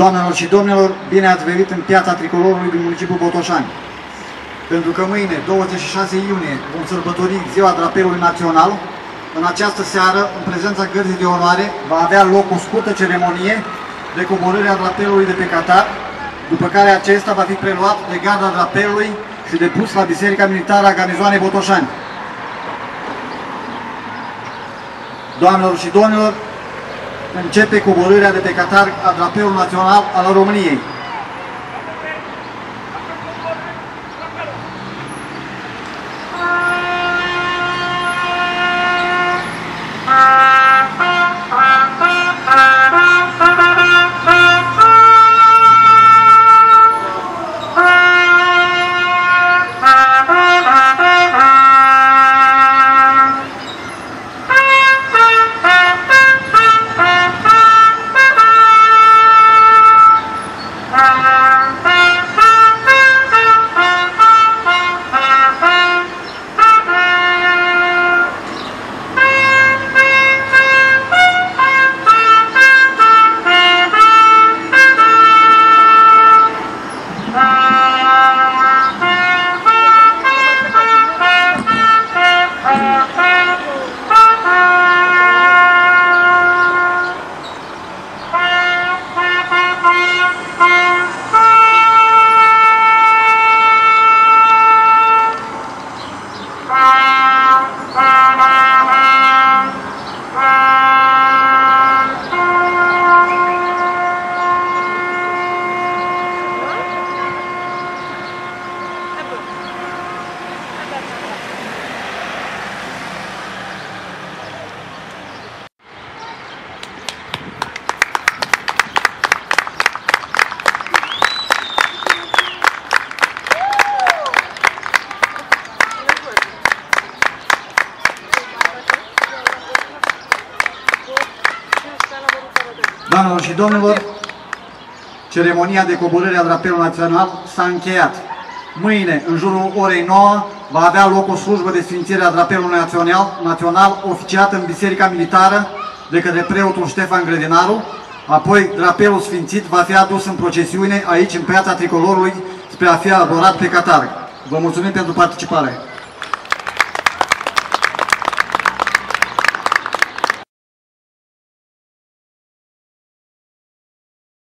Doamnelor și domnilor, bine ați venit în piața tricolorului din municipiul Botoșani. Pentru că mâine, 26 iunie, vom sărbători Ziua Drapelului Național, în această seară, în prezența gărzii de onoare, va avea loc o scurtă ceremonie de coborâre a drapelului de pe Qatar, după care acesta va fi preluat de garda drapelului și depus la Biserica Militară a Garnizoanei Botoșani. Doamnelor și domnilor, începe coborârea de pe Qatar a drapelului național al României. Doamnelor și domnilor, ceremonia de coborâre a drapelului național s-a încheiat. Mâine, în jurul orei 9, va avea loc o slujbă de sfințire a drapelului național, național oficiată în Biserica Militară de către preotul Ștefan Grădinaru, apoi drapelul sfințit va fi adus în procesiune aici, în piața Tricolorului, spre a fi adorat pe Catarg. Vă mulțumim pentru participare!